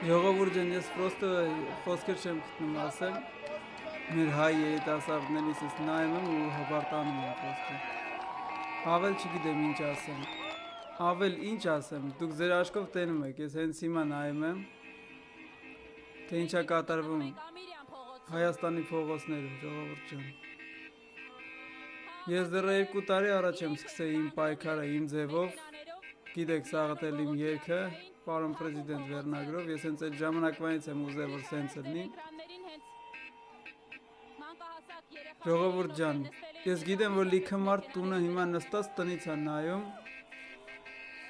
Ժողովուրդ ջան, ես պրոստը խոսքեր չեմ գտնում ասեմ։ Մեր հայ երիտասարդներից ես նայում եմ ու հպարտանում եմ պրոստը։ Ավել չգիտեմ ինչ ասեմ։ Ավել ինչ ասեմ։ Դուք ձեր աչքով տենում եք, ես հենց հիմա նայում եմ։ Թե ինչա կատարվում Հայաստանի փողոցներում, ժողովուրդ ջան։ Ես դեռ երկու տարի առաջ եմ սկսել իմ պայքարը իմ ձևով։ Գիտեք, սաղաթել իմ երգը, պարոն պրեզիդենտ վերնագրով, ես հենց այդ ժամանակվանից եմ ուզել, որ սենց լինի։ Ժողովուրդ ջան, ես գիտեմ, որ լիքը մարդ տունը հիմա նստած տնից է նայում։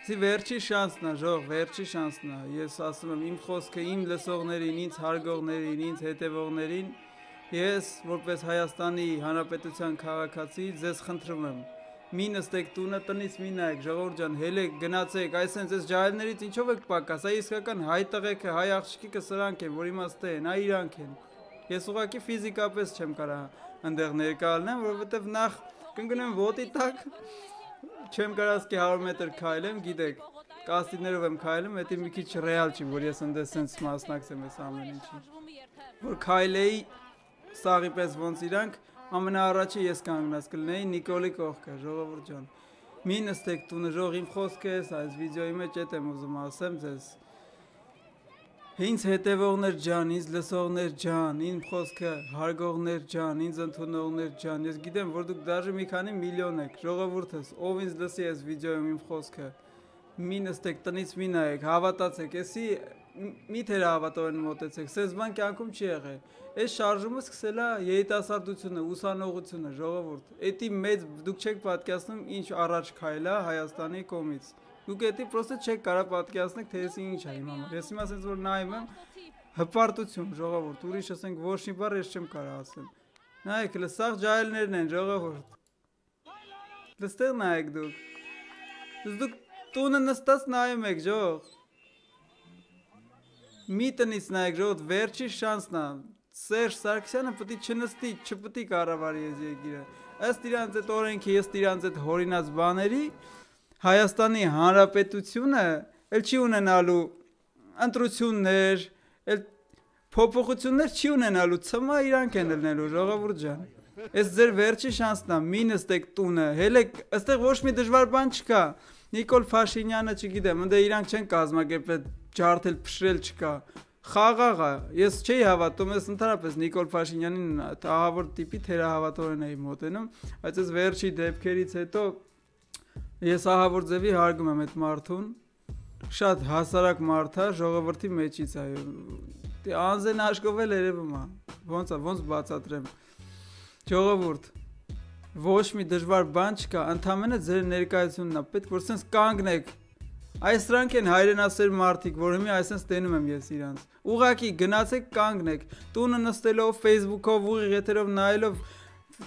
Սի վերջի շանսն է, ժող, վերջի շանսն է։ Ես ասում եմ իմ խոսքը իմ լսողներին, ինձ հարգողներին, ինձ հետևողներին, ես որպես Հայաստանի Հանրապետության քաղաքացի ձեզ խնդրում եմ մի նստեք տունը տնից մի նայեք ժողովուրդ ջան հելեք գնացեք այսենց այս ջահելներից ինչով եք պակաս այ իսկական հայ տղեկը հայ աղջիկը սրանք են որ իմաստե են այ իրանք են ես ուղղակի ֆիզիկապես չեմ կարա այնտեղ ներկա լինեմ որովհետև նախ կընկնեմ ոտի տակ չեմ կարասկի 100 մետր քայլեմ գիտեք կաստիներով եմ քայլում դա մի քիչ ռեալ չի որ ես այնտեղ սենց մասնակցեմ այս ամեն ինչի որ քայլեի սաղի պես ոնց իրանք ամենաառաջը ես կանգնած կլինեի Նիկոլի կողքը, ժողովուրդ ջան։ Մի նստեք տունը, ժող իմ խոսքը էս, այս վիդեոյի մեջ էդ եմ ուզում ասեմ ձեզ։ Ինձ հետևողներ ջան, ինձ լսողներ ջան, իմ խոսքը հարգողներ ջան, ինձ ընդունողներ ջան, ես գիտեմ, որ դուք դաժե մի քանի միլիոն եք, ժողովուրդս, ով ինձ լսի այս վիդեոյում իմ խոսքը, մի նստեք տնից մի նայեք, հավատացեք, էսի մի թեր հավատորեն մոտեցեք, սենց բան կյանքում չի եղել։ Այս շարժումը սկսել է երիտասարդությունը, ուսանողությունը, ժողովուրդ։ Էդի մեծ դուք չեք պատկասնում ինչ առաջ քայլա Հայաստանի կողմից։ Դուք էդի պրոստը չեք կարա պատկասնեք, թե ես ինչ է իմ համար։ Ես հիմա ասենց որ նայում եմ հպարտություն, ժողովուրդ, ուրիշ ասենք ոչ մի բառ ես չեմ կարա ասեմ։ Նայեք, լսաղ ջահելներն են, ժողովուրդ։ Լստեղ նայեք դուք։ Դուք տունը նստած նայում եք, ժող մի տնից նայեք ժողովուրդ վերջի շանսն է Սերժ Սարգսյանը պետք չնստի, չպետք կառավարի այս երկիրը։ Ըստ իրանց այդ օրենքի, ըստ իրանց այդ հորինած բաների Հայաստանի Հանրապետությունը ել չի ունենալու ընտրություններ, ել փոփոխություններ չի ունենալու, ցմա իրանք են լինելու ժողովուրդ ջան։ Այս ձեր վերջի շանսն է, մի նստեք տունը, հելեք, այստեղ ոչ մի դժվար բան չկա։ Նիկոլ Փաշինյանը, չգիտեմ, ընդ իրանք չեն կազմակերպել ջարդել փշրել չկա խաղաղ է ես չէի հավատում ես ընդհանրապես Նիկոլ Փաշինյանին ահավոր տիպի թերահավատորեն էի մոտենում բայց այս վերջի դեպքերից հետո ես ահավոր ձևի հարգում եմ այդ մարդուն շատ հասարակ մարդ է ժողովրդի մեջից է անզեն աշկովել երևում է ոնց է ոնց բացատրեմ ժողովուրդ ոչ մի դժվար բան չկա ընդամենը ձեր ներկայությունն է պետք որ sense կանգնեք Այս դրանք են հայրենասեր մարդիկ, որ հիմա այսպես տենում եմ ես իրանց։ Ուղղակի գնացեք կանգնեք, տունը նստելով Facebook-ով ուղիղ եթերով նայելով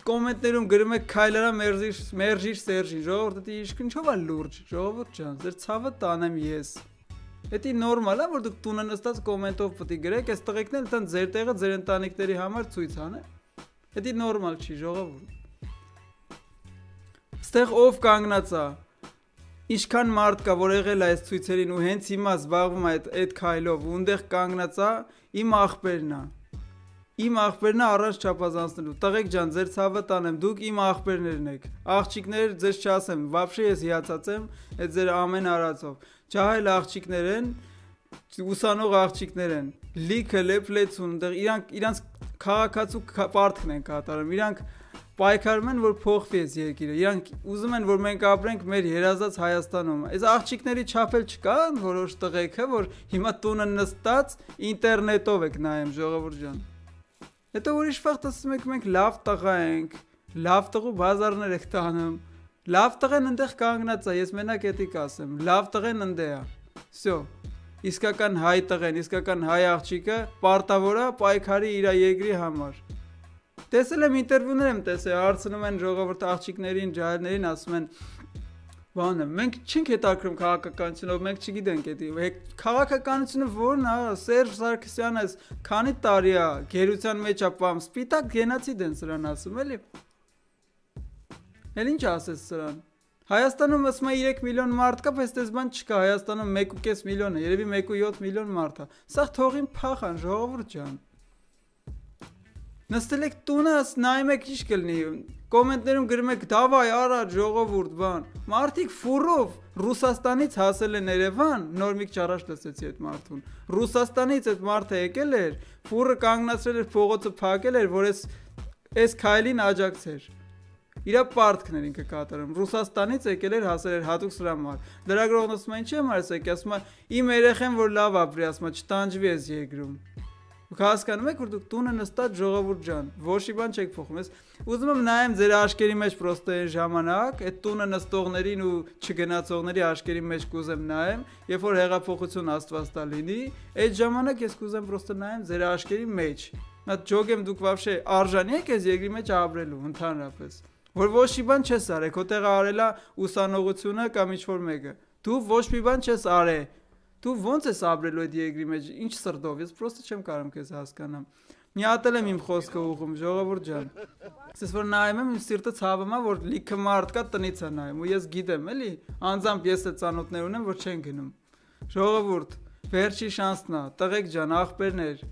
կոմենտներում գրում եք քայլարա մերժիր մերժիր Սերժին, ժողովուրդը դի ինչ ինչով է լուրջ, ժողովուրդ ջան, ձեր ցավը տանեմ ես։ Դա նորմալ է, որ դուք տունը նստած կոմենտով պետք է գրեք, այս տղեկն էլ տան ձեր տեղը ձեր ընտանիքների համար ցույց անե։ Դա նորմալ չի, ժողովուրդ։ Ստեղ ով կանգնած է, Ինչքան մարդ կա, որ եղել է այս ցույցերին ու հենց հիմա զբաղվում է այդ այդ քայլով ու այնտեղ կանգնած է, իմ աղբերն է։ Իմ աղբերն է առանց չափազանցնելու։ Տղեկ ջան, ձեր ցավը տանեմ, դուք իմ աղբերներն եք։ Աղջիկներ, ձեզ չասեմ, վաբշե ես հիացած եմ այդ ձեր ամեն արածով։ Ջահել աղջիկներ են, ուսանող աղջիկներ են։ Լիքը լեփլեցուն, այնտեղ իրանք իրանք քաղաքացու պարտքն են կատարում։ Իրանք պայքարում են, որ փոխվի այս երկիրը։ Իրանք ուզում են, որ մենք ապրենք մեր երազած Հայաստանում։ Այս աղջիկների չափել չկան որոշ տղեկը, որ հիմա տունը նստած ինտերնետով եք նայում ժողովուրդ ջան։ Հետո ուրիշ վաղ ասում եք մենք լավ տղա ենք, լավ տղու բազարներ եք տանում։ Լավ տղեն այնտեղ կանգնած է, ես մենակ էդի կասեմ։ Լավ տղեն ընդ է։ Всё։ Իսկական հայ տղեն, իսկական հայ աղջիկը պարտավոր է պայքարի իր երկրի համար։ Տեսել եմ ինտերվյուներ եմ տեսել, հարցնում են ժողովուրդ աղջիկներին, ջահելներին, ասում են բանը, մենք չենք հետաքրում քաղաքականությունով, մենք չգիտենք էդի։ Քաղաքականությունը ո՞րն է, Սերժ Սարգսյանը քանի տարի է գերության մեջ ապամ, սպիտակ գենոցիդ են սրան ասում, էլի։ Էլ ինչ ասես սրան։ Հայաստանում ասում է 3 միլիոն մարդ կա, բայց դες բան չկա։ Հայաստանում 1.5 միլիոն է, երևի 1.7 միլիոն մարդ է։ Սա թողին փախան, ժողովուրդ ջան։ Նստել եք տունը, նայում եք ինչ կլինի։ Կոմենտներում գրում եք՝ «Դավայ, արա ժողովուրդ, բան»։ Մարդիկ ֆուրով Ռուսաստանից հասել են Երևան, նոր մի քիչ առաջ լսեցի այդ մարդուն։ Ռուսաստանից այդ մարդը եկել էր, ֆուրը կանգնացրել էր փողոցը փակել էր, որ այս այս քայլին աջակցեր։ Իրա պարտքն էր ինքը կատարում։ Ռուսաստանից եկել էր հասել էր հատուկ սրա համար։ Լրագրողն ասում է, ինչի՞ եմ արս եկի, ասում է, իմ երեխեն որ լավ ապրի, ասում է, չտանջվի այս երկրում։ Դուք հասկանում եք, որ դուք տունը նստած ժողովուրդ ջան, ոչի բան չեք փոխում։ Ես ուզում եմ նայեմ ձեր աշկերի մեջ պրոստե ժամանակ, այդ տունը նստողներին ու չգնացողների աշկերի մեջ կուզեմ նայեմ, երբ որ հեղափոխություն աստվածտա լինի, այդ ժամանակ ես կուզեմ պրոստե նայեմ ձեր աշկերի մեջ։ Նա ջոգեմ դուք вообще արժանի եք այս երկրի մեջ ապրելու ընդհանրապես։ Որ ոչի բան չես արել, քո տեղը արելա ուսանողությունը կամ ինչ որ մեկը։ Դու ոչ մի բան չես արել Դու ո՞նց ես ապրելու այդ երկրի մեջ, ինչ սրտով։ Ես պրոստը չեմ կարող քեզ հասկանամ։ Միատել եմ իմ խոսքը ուղում, ժողովուրդ ջան։ Ես որ նայում եմ, իմ սիրտը ցավում է, որ լիքը մարդ կա տնից է նայում, ու ես գիտեմ, էլի, անձամբ ես այդ ցանոթներ ունեմ, որ չեն գնում։ Ժողովուրդ, վերջի շանսն է, տղեկ ջան, աղբերներ,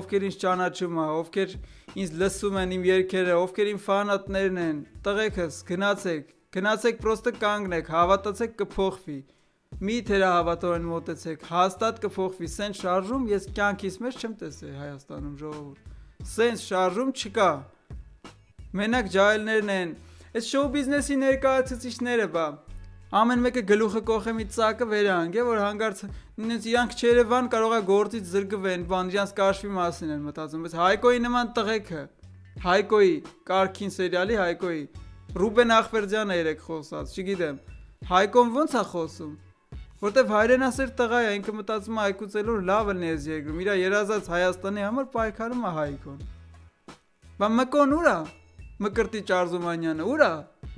ովքեր ինձ ճանաչում է, ովքեր ինձ լսում են իմ երգերը, ովքեր իմ ֆանատներն են, տղեկս, գնացեք, գնացեք, պրոստը կանգնեք, հավատացեք կփոխվի։ Մի թերահավատորեն մոտեցեք, հաստատ կփոխվի սենց շարժում, ես կյանքիս մեջ չեմ տեսել Հայաստանում ժողովուրդ։ Սենց շարժում չկա։ Մենակ ջահելներն են։ Այս շոու բիզնեսի ներկայացուցիչները բա ամեն մեկը գլուխը կողե մի ծակը վերանգե, որ հանգարց ինձ իրանք Չերևան կարողա գործից զրկվեն, բան իրանք կաշվի մասին են մտածում, բայց Հայկոյի նման տղեկը, Հայկոյի, Կարքին սերիալի Հայկոյի, Ռուբեն Ախվերդյանը երեք խոսած, չգիտեմ, Հայկոն ո՞նց է խոսում որտեվ հայրենասեր տղա է, ինքը մտածում է այկուցելու լավ լինի այս երկրում։ Իրա երազած Հայաստանի համար պայքարում է հայկոն։ Բա մկոն ուրա։ Մկրտի Ճարզումանյանը ուրա։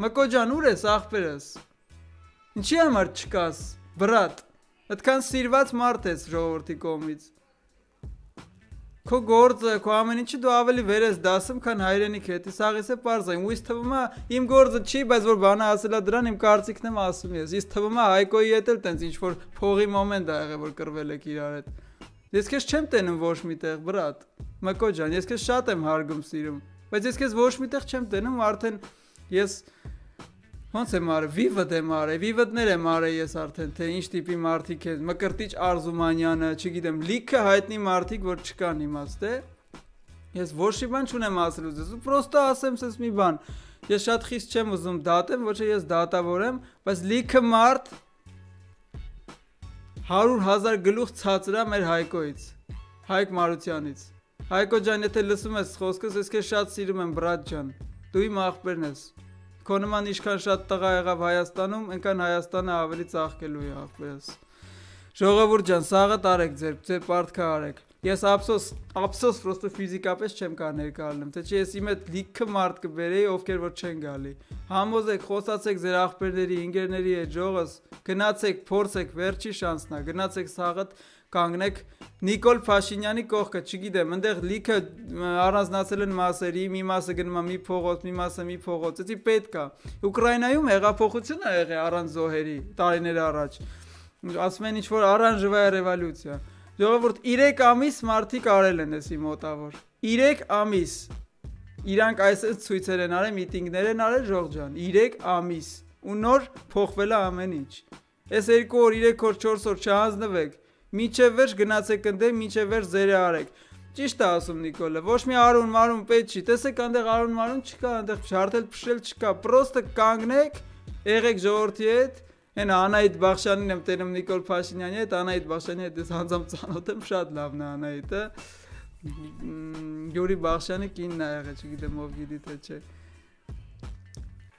Մկո ջան ուր ես ախպերս։ Ինչի համար չկաս, բրատ։ Այդքան սիրված մարդ ես ժողովրդի կողմից։ Քո գործը, քո ամեն ինչը դու ավելի վեր ես դասում, քան հայրենիք հետ։ Իսաղիս է parza։ Ինձ թվում է իմ գործը չի, բայց որ բանը ասելա դրան իմ կարծիքն եմ ասում ես։ Իսկ թվում է Հայկոյի հետ էլ տենց ինչ որ փողի մոմենտ ա եղել որ կրվել եք իրար հետ։ Ես քեզ չեմ տենում ոչ միտեղ, բրատ։ Մկո ջան, ես քեզ շատ եմ հարգում սիրում, բայց ես քեզ ոչ միտեղ չեմ տենում, արդեն ես Ոնց եմ արել, վիվդ եմ արել, վիվդներ եմ արել ես արդեն, թե ինչ տիպի մարդիկ են, Մկրտիչ Արզումանյանը, չգիտեմ, լիքը հայտնի մարդիկ, որ չկան իմաստ է։ Ես ոչ մի բան չունեմ ասելու ձեզ, ու պրոստը ասեմ ցես մի բան։ Ես շատ խիստ չեմ ուզում դատեմ, ոչ թե ես դատավորեմ, բայց լիքը մարդ 100.000 գլուխ ցածրա մեր Հայկոից, Հայկ Մարությանից։ Հայկո ջան, եթե լսում ես խոսքս, ես քեզ շատ սիրում եմ, բրատ ջան։ Դու իմ աղբերն ես։ Քո նման ինչքան շատ տղա եղավ Հայաստանում, այնքան Հայաստանը ավելի ծաղկելու է ախպերս։ Ժողովուրդ ջան, սաղը տարեք ձեր, ձեր պարտքը արեք։ Ես ափսոս, ափսոս պրոստը ֆիզիկապես չեմ կար ներկայալնեմ, թե չէ ես իմ այդ լիքը մարդ կբերեի, ովքեր որ չեն գալի։ Համոզեք, խոսացեք ձեր ախպերների, ընկերների հետ, ժողս, գնացեք, փորձեք, վերջի շանսն է, գնացեք սաղը կանգնեք Նիկոլ Փաշինյանի կողքը, չգիտեմ, այնտեղ լիքը առանձնացել են մասերի, մի մասը գնում է մի փողոց, մի մասը մի փողոց, էսի պետք է։ Ուկրաինայում հեղափոխություն է եղել առանց զոհերի տարիներ առաջ։ Ասում են ինչ որ արանժվայ ռևոլյուցիա։ Ժողովուրդ 3 ամիս մարդիկ արել են էսի մոտավոր։ 3 ամիս։ Իրանք այսպես ցույցեր են արել, միտինգներ են արել ժողջան։ 3 ամիս։ Ու նոր փոխվել է ամեն ինչ։ Այս 2 օր, 3 օր, 4 օր չհանձնվեք Միջև վերջ գնացեք ընդ միջև վերջ զերը արեք։ Ճիշտ է ասում Նիկոլը, ոչ մի արուն մարուն պետք չի։ Տեսեք, այնտեղ արուն մարուն չկա, այնտեղ շարթել փշել չկա։ Պրոստը կանգնեք, եղեք ժողովրդի հետ։ Հեն Անահիտ Բախշյանին եմ տենում Նիկոլ Փաշինյանի հետ, Անահիտ Բախշյանի հետ ես հանձամ ծանոթ եմ, շատ լավն է Անահիտը։ Յուրի Բախշյանը կինն է եղել, չգիտեմ ով գիտի թե չէ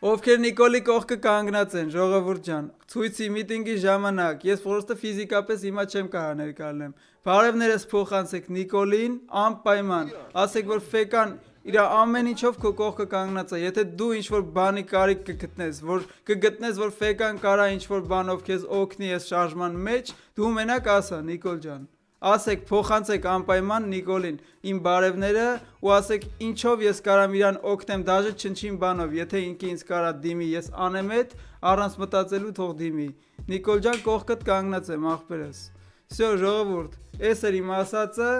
ովքեր Նիկոլի կողքը կանգնած են, ժողովուրդ ջան, ցույցի միտինգի ժամանակ ես պրոստը ֆիզիկապես հիմա չեմ կարող ներկայացնեմ։ Բարևներս փոխանցեք Նիկոլին անպայման։ Ասեք որ ֆեկան իր ամեն ինչով քո կողքը կանգնած է։ Եթե դու ինչ որ բանի կարիք կգտնես, որ կգտնես որ ֆեկան կարա ինչ որ բանով քեզ օգնի այս շարժման մեջ, դու մենակ ասա Նիկոլ ջան ասեք փոխանցեք անպայման Նիկոլին իմ բարևները ու ասեք ինչով ես կարամ իրան օգնեմ դաժե չնչին բանով եթե ինքը ինձ կարա դիմի ես անեմ այդ առանց մտածելու թող դիմի Նիկոլ ջան կողքդ կանգնած եմ աղբերս Всё ժողովուրդ այս էր իմ ասածը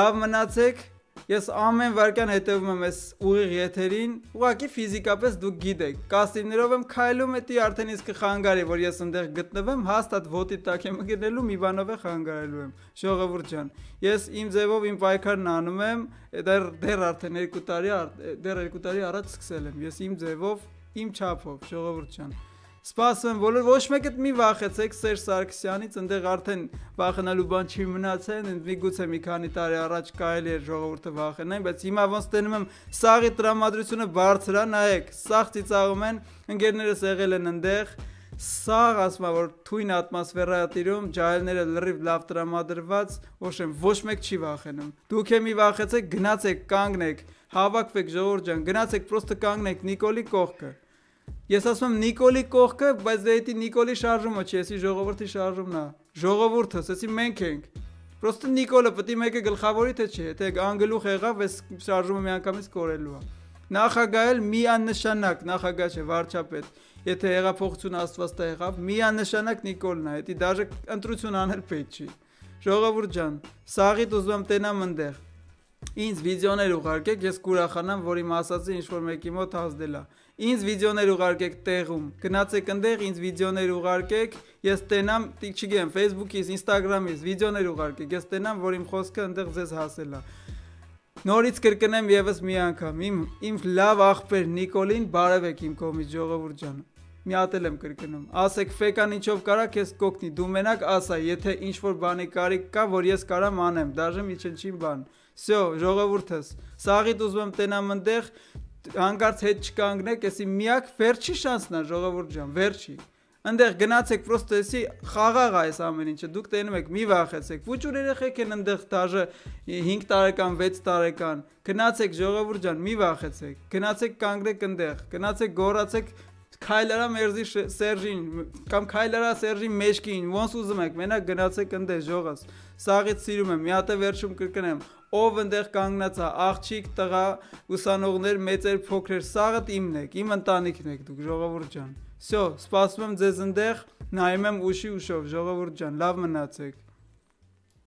լավ մնացեք Ես ամեն վարքյան հետևում եմ այս ուղիղ եթերին, ուղղակի ֆիզիկապես դուք գիտեք, կաստիններով եմ քայլում, էտի արդեն իսկ խանգարի, որ ես այնտեղ գտնվեմ, հաստատ ոտի տակ եմ գնելու, մի բանով է խանգարելու եմ։ Ժողովուրդ ջան, ես իմ ձևով իմ պայքարն անում եմ, դեռ դեռ արդեն 2 տարի դեռ 2 տարի առաջ սկսել եմ։ Ես իմ ձևով, իմ չափով, ժողովուրդ ջան։ Սպասում բոլոր ոչ մեկը մի վախեցեք Սերժ Սարգսյանից, այնտեղ արդեն վախենալու բան չի մնացել, միգուցե մի քանի տարի առաջ կարելի էր ժողովուրդը վախենային, բայց հիմա ոնց տենում եմ սաղի տրամադրությունը բարձր է, նայեք, սաղ ծիծաղում են, ընկերներս եղել են այնտեղ, սաղ ասում որ թույն ատմոսֆերա է տիրում, ջահելները լրիվ լավ տրամադրված, ոչ եմ ոչ մեկ չի վախենում։ Դուք եմի վախեցեք, գնացեք, կանգնեք, հավաքվեք ժողովուրդ ջան, գնացեք, պրոստը կանգնեք Նիկոլի կողքը։ Ես ասում եմ Նիկոլի կողքը, բայց դե դա Նիկոլի շարժումը չի, էսի ժողովրդի շարժումն է։ Ժողովուրդը, ասեցի մենք ենք։ Պրոստը Նիկոլը պետք է մեկը գլխավորի թե չէ, թե անգլուխ եղավ, այս շարժումը միանգամից կորելու է։ Նախագահել միանշանակ, նախագահ չէ, վարչապետ։ Եթե հեղափոխություն Աստված տա եղավ, միանշանակ Նիկոլն է, դա դաժե ընտրություն անել պետք չի։ Ժողովուրդ ջան, սաղիդ ուզում եմ տենամ այնտեղ։ Ինձ վիդեոներ ուղարկեք, ես կուրախանամ, որ իմ ասածը ինչ որ մեկի մոտ հասդելա ինձ վիդեոներ ուղարկեք տեղում, գնացեք այնտեղ ինձ վիդեոներ ուղարկեք, ես տենամ, չգիտեմ, Facebook-ից, Instagram-ից վիդեոներ ուղարկեք, ես տենամ, որ իմ խոսքը այնտեղ ձեզ հասել է։ Նորից կրկնեմ եւս մի անգամ, իմ իմ լավ աղբեր Նիկոլին բարևեք իմ կողմից ժողովուրդ ջան Մի հատ եմ կրկնում։ Ասեք ֆեկան ինչով կարա քեզ կոգնի։ Դու մենակ ասա, եթե ինչ որ բանի կարիք կա, որ ես կարամ անեմ, դաժե մի չնչին բան։ Всё, ժողովուրդս, սաղիդ ուզում եմ տենամ այնտեղ, հանկարծ հետ չկանգնեք, էսի միակ վերջի շանսն է ժողովուրդ ջան, վերջի։ Այնտեղ գնացեք պրոստը էսի խաղաղ այս ամեն ինչը, դուք տենում եք, մի վախեցեք։ Փուճուր երեխեք են այնտեղ դաժե 5 տարեկան, 6 տարեկան։ Գնացեք ժողովուրդ ջան, մի վախեցեք։ Գնացեք կանգնեք այնտեղ, գնացեք գորացեք քայլարա մերզի Սերժին կամ քայլարա Սերժի մեջքին ոնց ուզում եք մենակ գնացեք ընդ ժողաս սաղից սիրում եմ մի հատ է վերջում կրկնեմ ով ընդեղ կանգնած է աղջիկ տղա ուսանողներ մեծեր փոքրեր սաղդ իմն եք իմ ընտանիքն եք դուք ժողովուրդ ջան Սյո, սպասում եմ ձեզ ընդեղ, նայում եմ ուշի ուշով, ժողովուրդ ջան, լավ մնացեք։